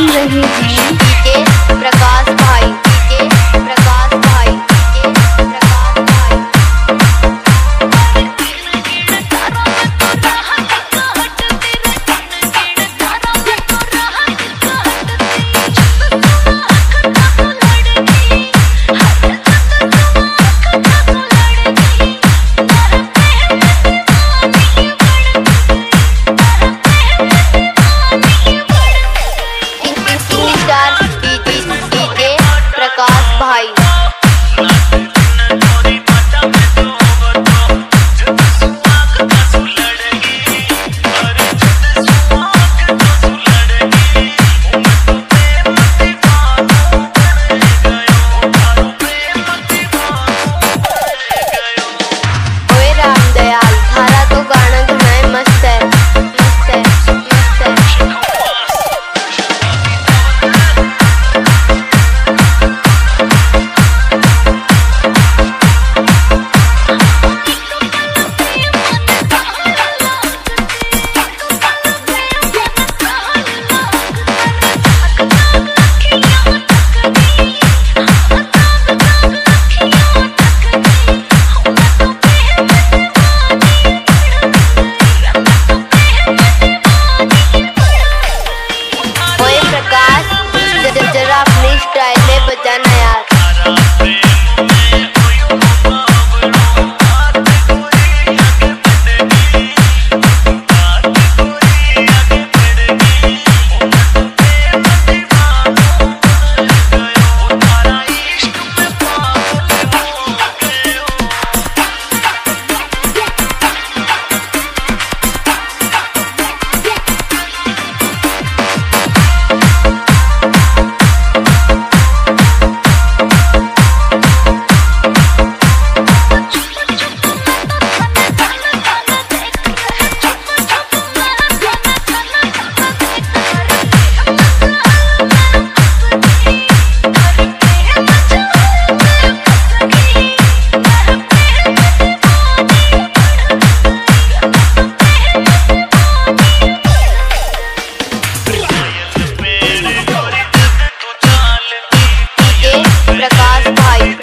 सुन रहे हैं प्रकाश प्रकाश भाई